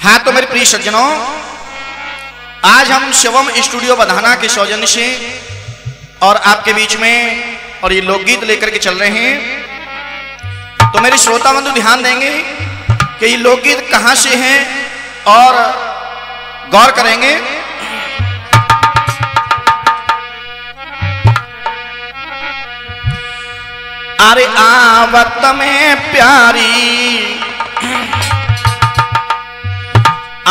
हाँ तो मेरे प्रिय सज्जनों, आज हम शिवम स्टूडियो बधाना के सौजन्य से और आपके बीच में और ये लोकगीत लेकर के चल रहे हैं। तो मेरे श्रोता बंधु, ध्यान देंगे कि ये लोकगीत कहाँ से हैं और गौर करेंगे। अरे आवत में प्यारी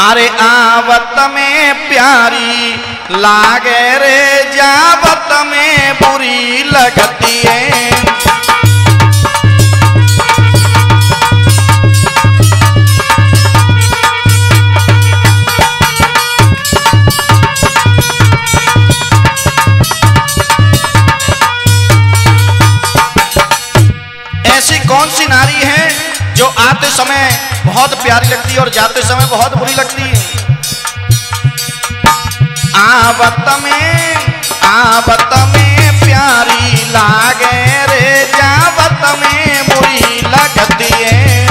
अरे आवत में प्यारी लागे रे जावत में बुरी लगती है। बहुत प्यारी लगती है और जाते समय बहुत बुरी लगती है। आवत में आवत में प्यारी लागे रे जावत में बुरी लगती है।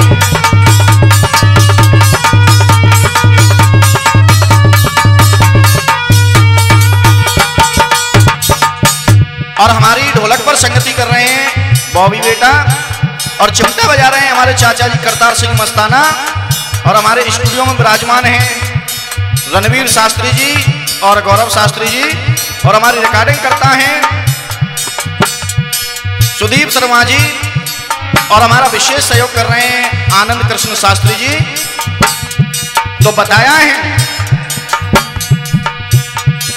और हमारी ढोलक पर संगति कर रहे हैं, बॉबी बेटा। और चिमटा बजा रहे हैं हमारे चाचा जी, करतार सिंह मस्ताना और हमारे स्टूडियो में विराजमान हैं रणवीर शास्त्री जी और गौरव शास्त्री जी और हमारी रिकॉर्डिंग करता है सुदीप शर्मा जी और हमारा विशेष सहयोग कर रहे हैं आनंद कृष्ण शास्त्री जी। तो बताया है,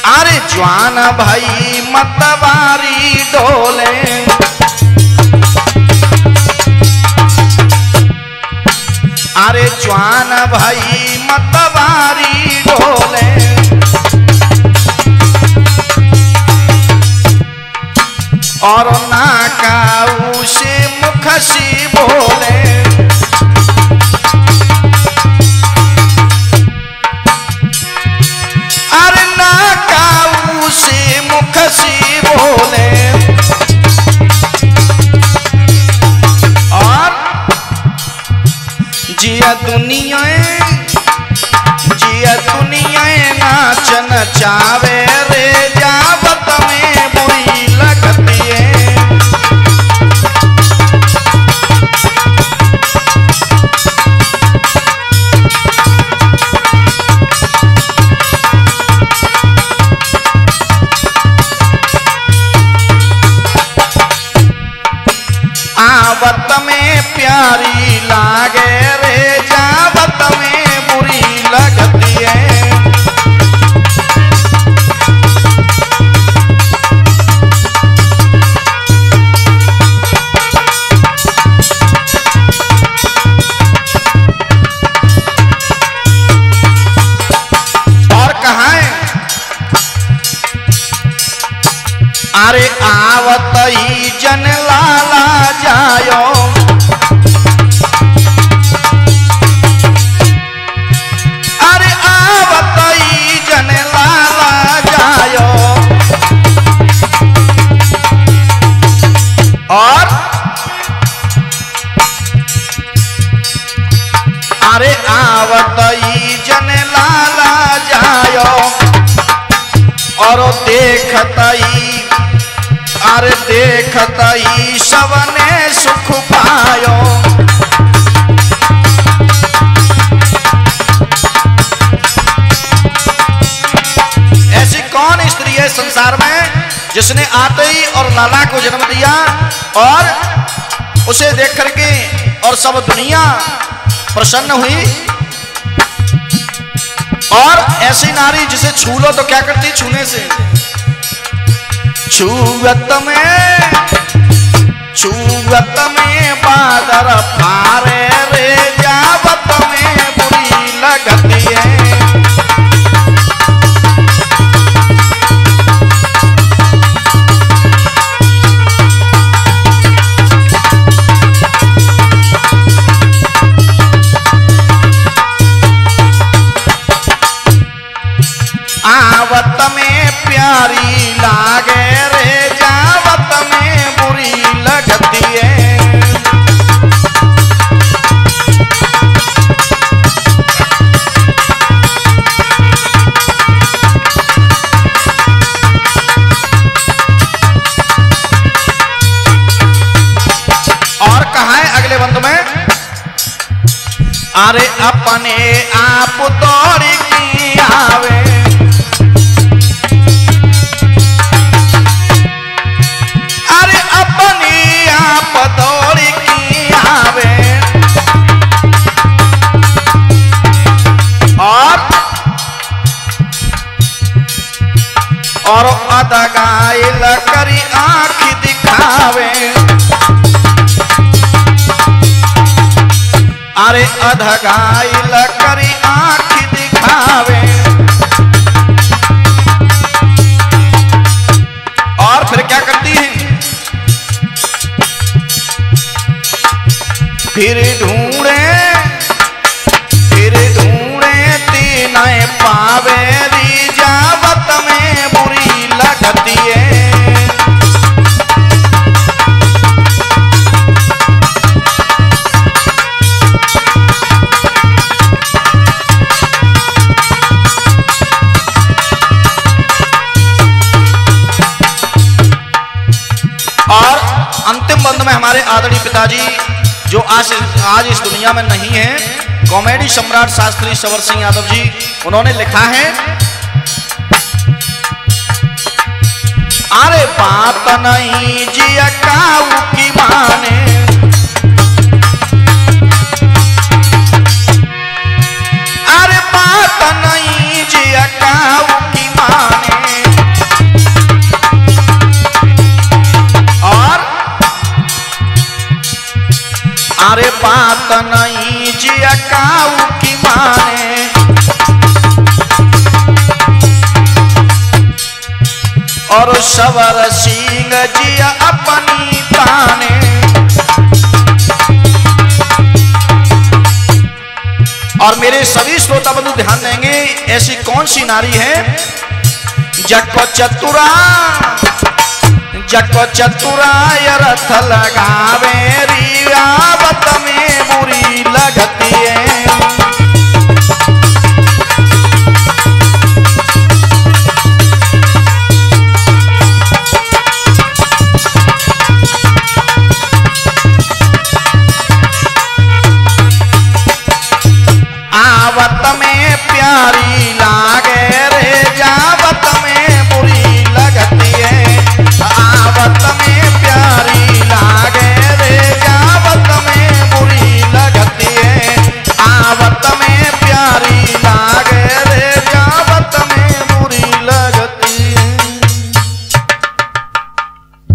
अरे ज्वान भाई मतवारी डोले। अरे जवान भाई मतवारी डोले और नाकाऊ से मुखसी जिया दुनिया जिया दुनिया नाचन चावे। अरे आवत जन लाला जायो। अरे आवत जन लाला जायो। और? अरे आवत जन और देखतई अरे देखतई सबने सुख पायो। ऐसी कौन स्त्री है संसार में जिसने आते ही और लाला को जन्म दिया और उसे देख करके और सब दुनिया प्रसन्न हुई? और ऐसी नारी जिसे छू लो तो क्या करती छूने से। छुवत में छुवत में बादर फारे रे जावत में बुरी लगती जावत में प्यारी लागे रे, जावत में बुरी लगती है। और कहा है अगले बंद में? अरे अपने आप तोड़ी और अदगाइल करी आँख दिखावे। अरे अधगाइल करी आँख दिखावे। बंद में हमारे आदरणीय पिताजी, जो आज आज इस दुनिया में नहीं है, कॉमेडी सम्राट शास्त्री सवर सिंह यादव जी, उन्होंने लिखा है, अरे बात नहीं जी काऊ की माने बात नहीं जिया काऊ की माने। और सवर सिंह जिया अपनी ताने। और मेरे सभी श्रोता बंधु, ध्यान देंगे, ऐसी कौन सी नारी है? जको चतुरा। जक चतुराय रथ लगावे रियावत में बुरी लगती है।